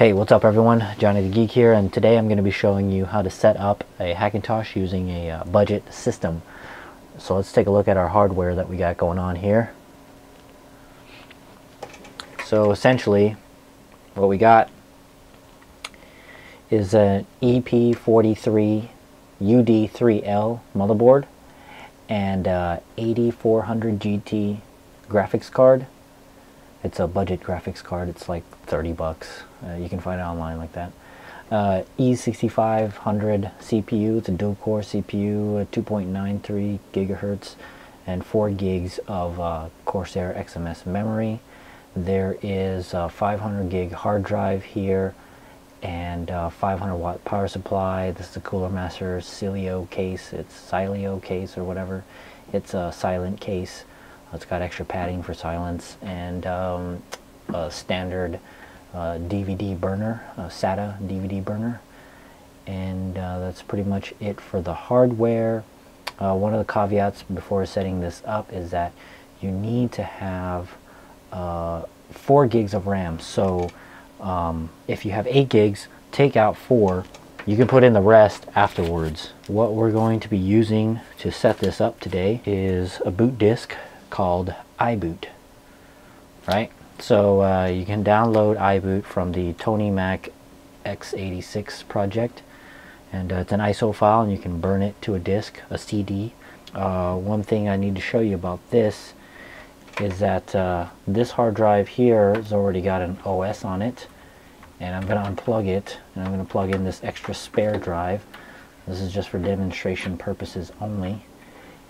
Hey, what's up everyone? Johnny the Geek here, and today I'm going to be showing you how to set up a Hackintosh using a uh, budget system. So let's take a look at our hardware that we got going on here. So essentially, what we got is an EP43 UD3L motherboard and uh, 8400 GT graphics card. It's a budget graphics card. It's like 30 bucks. Uh, you can find it online like that. Uh, E6500 CPU. It's a dual core CPU, 2.93 gigahertz, and 4 gigs of uh, Corsair XMS memory. There is a 500 gig hard drive here and uh, 500 watt power supply. This is a Cooler Master Cilio case. It's Cilio case or whatever. It's a silent case. It's got extra padding for silence and um, a standard uh, DVD burner, a SATA DVD burner. And uh, that's pretty much it for the hardware. Uh, one of the caveats before setting this up is that you need to have uh, 4 gigs of RAM. So um, if you have 8 gigs, take out 4. You can put in the rest afterwards. What we're going to be using to set this up today is a boot disk called iBoot. Right? So uh, you can download iBoot from the Tony Mac x86 project. And uh, it's an ISO file and you can burn it to a disk, a CD. Uh, one thing I need to show you about this is that uh, this hard drive here has already got an OS on it and I'm going to unplug it and I'm going to plug in this extra spare drive this is just for demonstration purposes only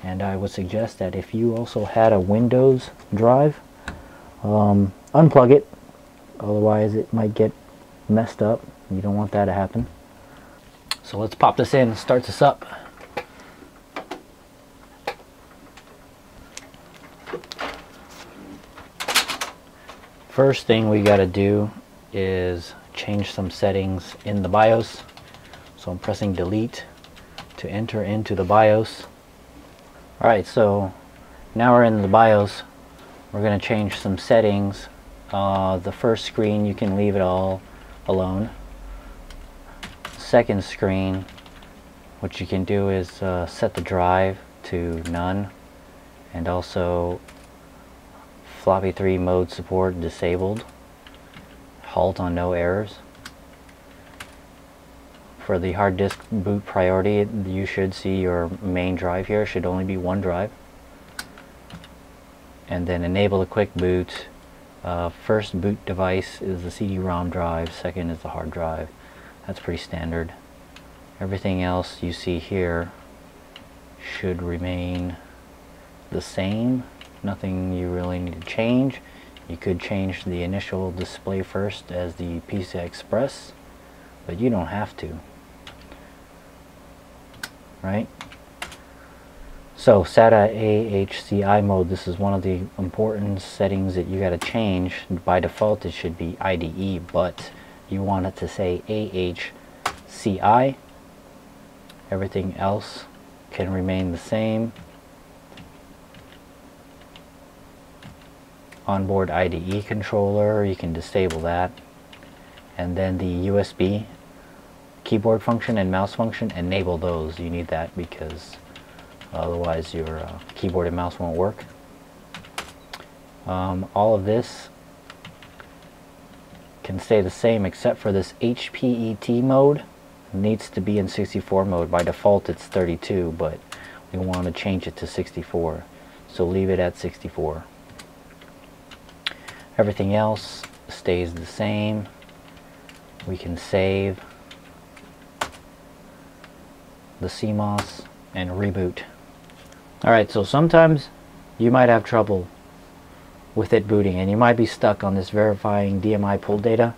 and I would suggest that if you also had a Windows drive um, unplug it. Otherwise it might get messed up. You don't want that to happen. So let's pop this in. Start this up. First thing we got to do is change some settings in the BIOS. So I'm pressing delete to enter into the BIOS alright so now we're in the BIOS. We're going to change some settings. Uh, the first screen you can leave it all alone. Second screen what you can do is uh, set the drive to none and also floppy 3 mode support disabled. Halt on no errors for the hard disk boot priority you should see your main drive here should only be one drive. And then enable the quick boot. Uh, first boot device is the CD-ROM drive second is the hard drive. That's pretty standard. Everything else you see here should remain the same. Nothing you really need to change. You could change the initial display first as the PCI Express, but you don't have to. Right? So SATA AHCI mode, this is one of the important settings that you got to change. By default it should be IDE, but you want it to say AHCI. Everything else can remain the same. onboard IDE controller, you can disable that. And then the USB keyboard function and mouse function, enable those. You need that because otherwise your uh, keyboard and mouse won't work. Um, all of this can stay the same except for this HPET mode needs to be in 64 mode. By default it's 32 but we want to change it to 64 so leave it at 64. Everything else stays the same. We can save the CMOS and reboot. Alright, so sometimes you might have trouble with it booting and you might be stuck on this verifying DMI pool data.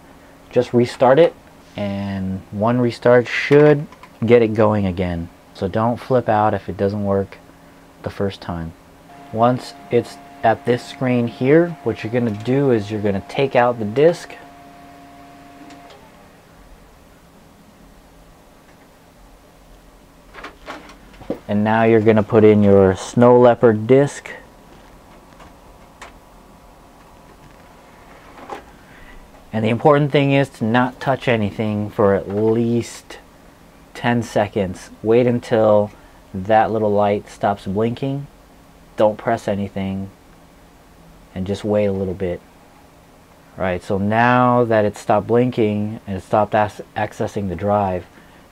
Just restart it and one restart should get it going again. So don't flip out if it doesn't work the first time. Once it's at this screen here, what you're going to do is you're going to take out the disk. And now you're going to put in your Snow Leopard disk. And the important thing is to not touch anything for at least 10 seconds. Wait until that little light stops blinking. Don't press anything and just wait a little bit. Right, so now that it stopped blinking and it stopped accessing the drive,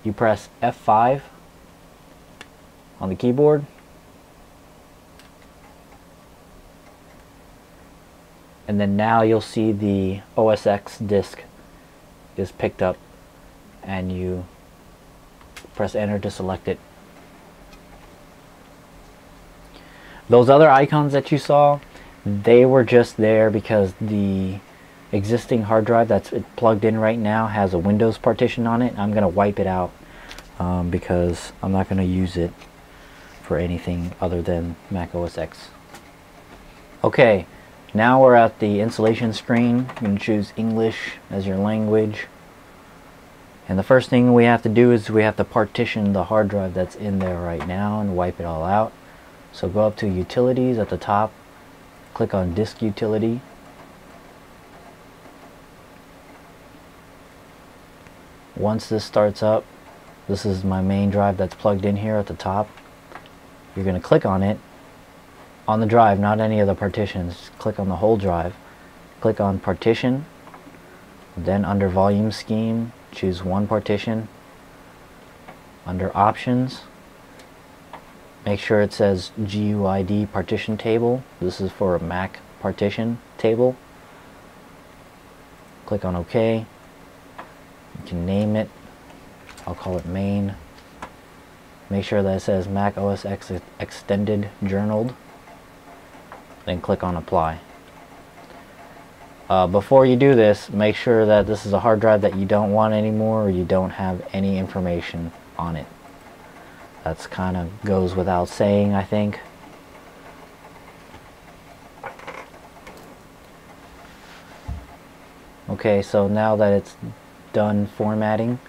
you press F5 on the keyboard. And then now you'll see the OSX disk is picked up and you press enter to select it. Those other icons that you saw, they were just there because the existing hard drive that's plugged in right now has a Windows partition on it. I'm going to wipe it out um, because I'm not going to use it for anything other than Mac OS X. Okay, now we're at the installation screen. You can choose English as your language. And the first thing we have to do is we have to partition the hard drive that's in there right now and wipe it all out. So go up to Utilities at the top, click on Disk Utility. Once this starts up, this is my main drive that's plugged in here at the top. You're going to click on it on the drive, not any of the partitions. Click on the whole drive. Click on Partition. Then under Volume Scheme, choose one partition. Under options, make sure it says GUID partition table. This is for a Mac partition table. Click on OK. You can name it. I'll call it main. Make sure that it says Mac OS X Extended Journaled. Then click on apply. Uh, before you do this, make sure that this is a hard drive that you don't want anymore or you don't have any information on it. That's kind of goes without saying, I think. Okay, so now that it's done formatting,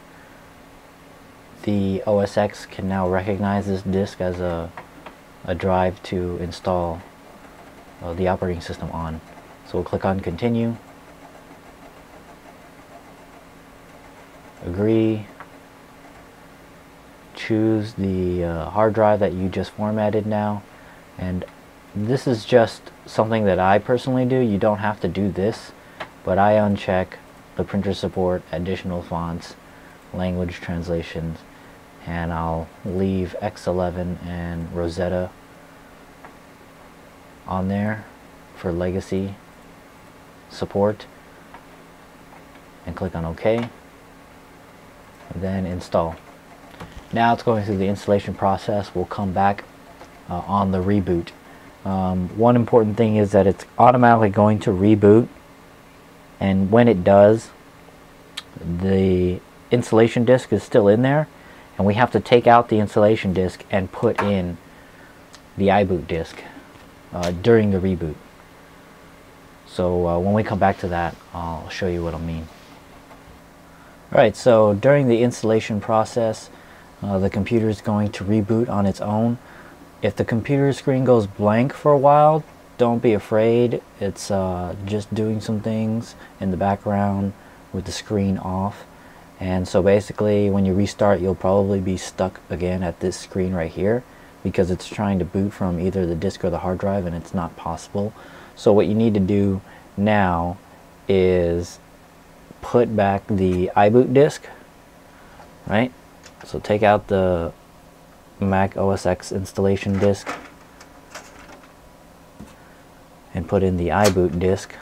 the OS X can now recognize this disk as a, a drive to install uh, the operating system on. So we'll click on continue. Agree. Choose the uh, hard drive that you just formatted now. And this is just something that I personally do. You don't have to do this, but I uncheck the printer support, additional fonts, language translations, and I'll leave X11 and Rosetta on there for legacy support. And click on OK. Then install. Now it's going through the installation process. We'll come back uh, on the reboot. Um, one important thing is that it's automatically going to reboot. And when it does the installation disk is still in there and we have to take out the installation disk and put in the iBoot disk uh, during the reboot so uh, when we come back to that, I'll show you what I mean. Alright, so during the installation process, uh, the computer is going to reboot on its own. If the computer screen goes blank for a while, don't be afraid. It's uh, just doing some things in the background with the screen off. And so basically, when you restart, you'll probably be stuck again at this screen right here because it's trying to boot from either the disk or the hard drive and it's not possible. So what you need to do now is put back the iBoot disk, right? So take out the Mac OS X installation disk and put in the iBoot disk.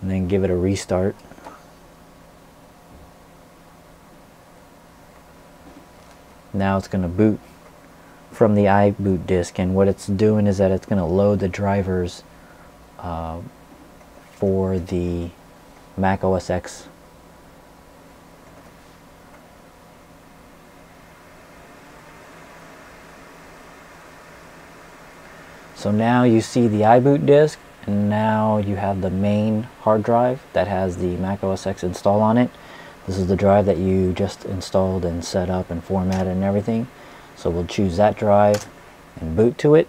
And then give it a restart. Now it's going to boot from the iBoot disk and what it's doing is that it's going to load the drivers uh, for the Mac OS X So now you see the iBoot disk now you have the main hard drive that has the Mac OS X install on it. This is the drive that you just installed and set up and formatted and everything. So we'll choose that drive and boot to it.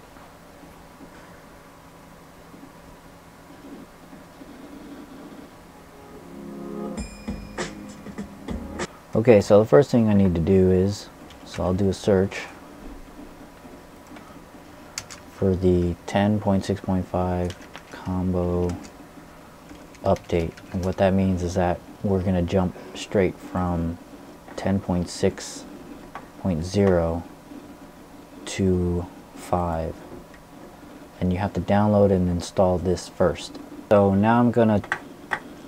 Okay, so the first thing I need to do is, so I'll do a search for the 10.6.5 combo update. And what that means is that we're going to jump straight from 10.6.0 to 5 and you have to download and install this first. So now I'm going to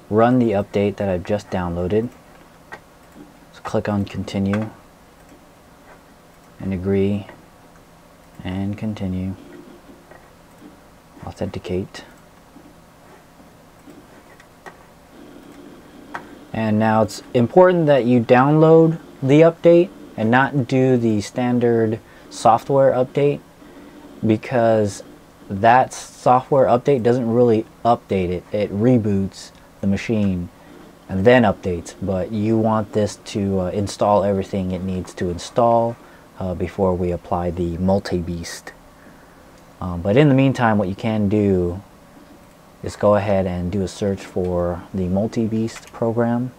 run the update that I've just downloaded. So click on continue and agree and continue. Authenticate. And now it's important that you download the update and not do the standard software update because that software update doesn't really update it. It reboots the machine and then updates. But you want this to uh, install everything it needs to install uh, before we apply the multi-beast. Um, but in the meantime, what you can do is go ahead and do a search for the multi-beast program.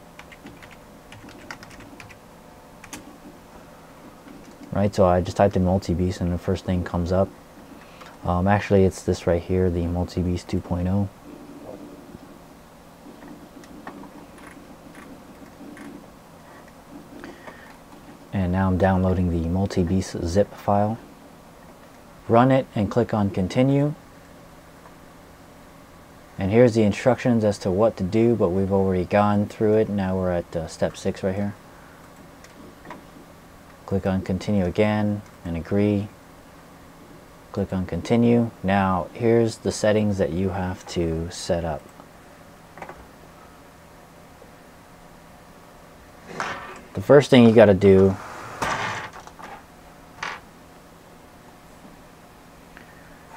Right, so I just typed in multi-beast and the first thing comes up. Um, actually, it's this right here, the multi-beast 2.0. And now I'm downloading the multi-beast zip file. Run it and click on continue and here's the instructions as to what to do, but we've already gone through it. Now we're at uh, step six right here. Click on continue again and agree. Click on continue. Now here's the settings that you have to set up. The first thing you got to do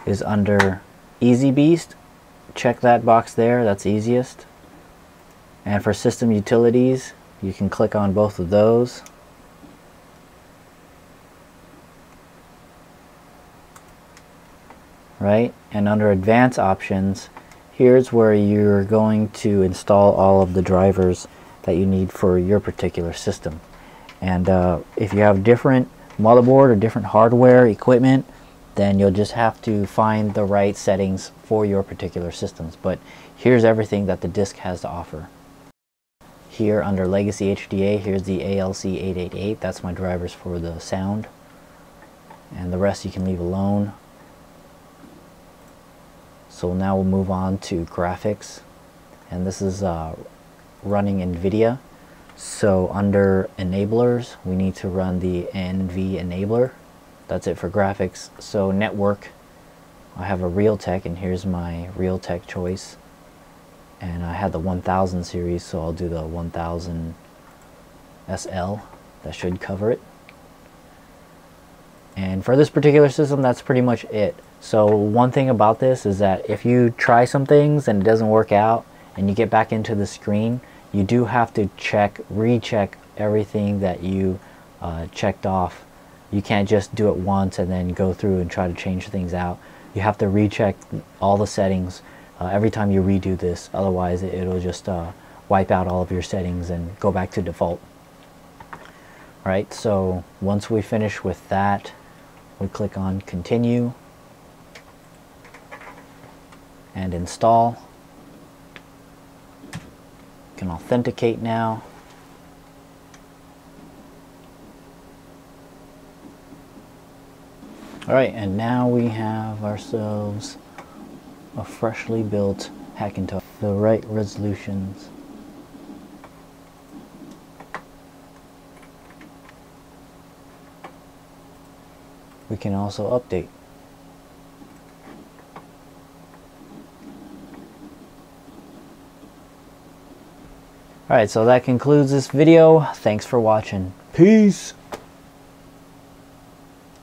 is under Easy Beast check that box there, that's easiest. And for system utilities, you can click on both of those. Right? And under advanced options, here's where you're going to install all of the drivers that you need for your particular system. And uh, if you have different motherboard or different hardware equipment, then you'll just have to find the right settings for your particular systems. But here's everything that the disk has to offer. Here under Legacy HDA, here's the ALC888. That's my drivers for the sound. And the rest you can leave alone. So now we'll move on to graphics. And this is uh, running NVIDIA. So under enablers, we need to run the NV enabler that's it for graphics. So network, I have a Realtek and here's my Realtek choice. And I had the 1000 series so I'll do the 1000 SL. That should cover it. And for this particular system that's pretty much it. So one thing about this is that if you try some things and it doesn't work out and you get back into the screen, you do have to check, recheck everything that you uh, checked off you can't just do it once and then go through and try to change things out. You have to recheck all the settings uh, every time you redo this. Otherwise, it, will just uh, wipe out all of your settings and go back to default. Right, so once we finish with that, we click on continue and install. You can authenticate now. Alright, and now we have ourselves a freshly built Hackintosh. The right resolutions. We can also update. Alright, so that concludes this video. Thanks for watching. Peace!